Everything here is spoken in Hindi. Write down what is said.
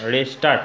ready start